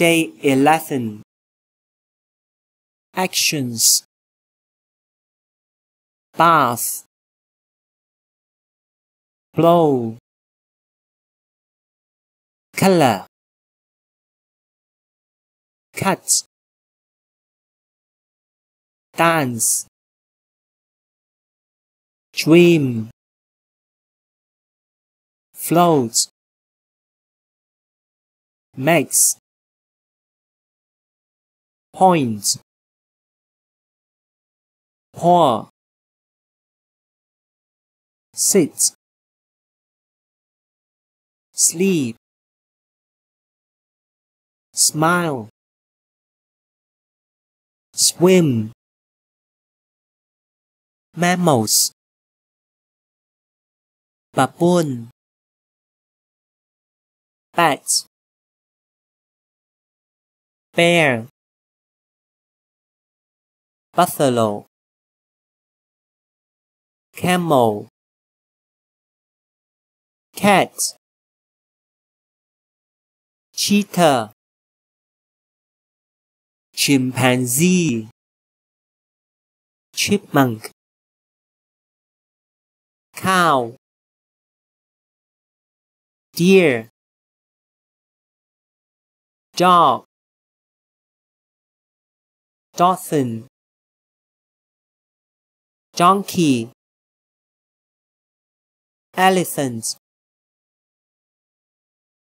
Day 11 Actions. Bath Blow Color. Cut. Dance. Dream. Float. Makes point. Pour sit. Sleep. Smile. Swim. Mammals baboon. Bat. Bear buffalo. Camel. Cat. Cheetah. Chimpanzee. Chipmunk. Cow. Deer. Dog. Dolphin donkey elephant.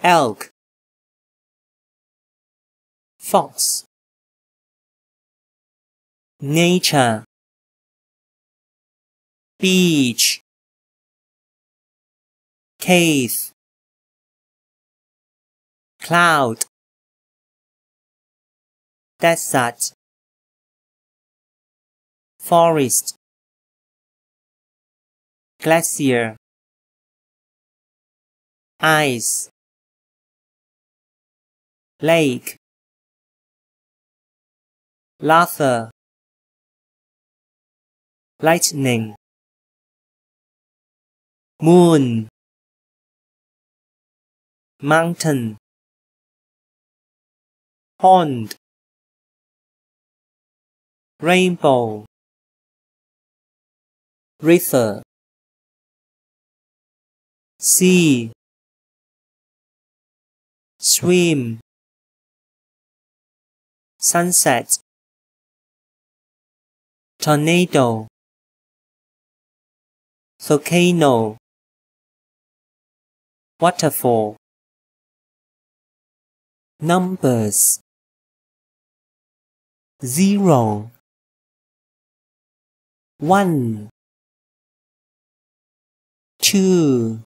Elk. Fox. Nature. Beach. Cave. Cloud. Desert. Forest glacier ice lake lava lightning moon mountain pond rainbow river sea. Swim. Sunset. Tornado. Volcano. Waterfall. Numbers. Zero. One. Two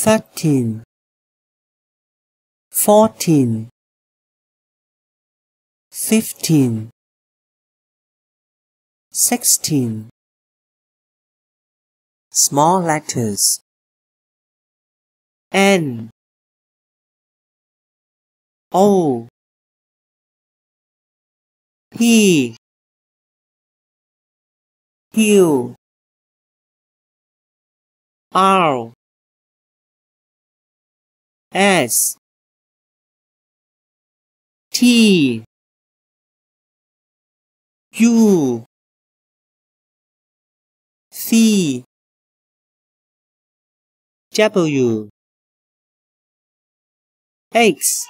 thirteen fourteen fifteen sixteen. Small letters. N. O. P. Q R S T U C W X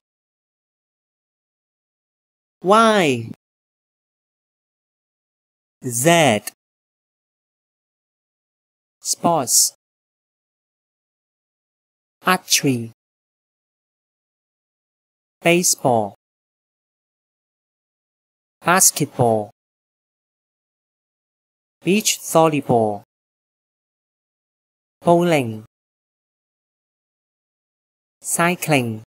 Y Z. Sports. Archery Baseball Basketball Beach volleyball Bowling cycling,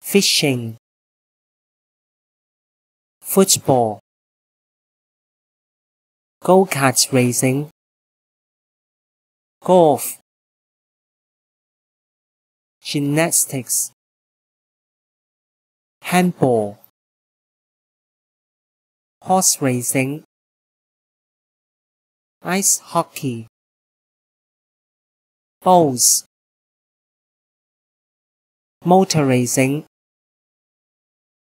fishing, football, go-kart racing, golf, gymnastics, handball, horse racing, ice hockey, bowls, motor racing,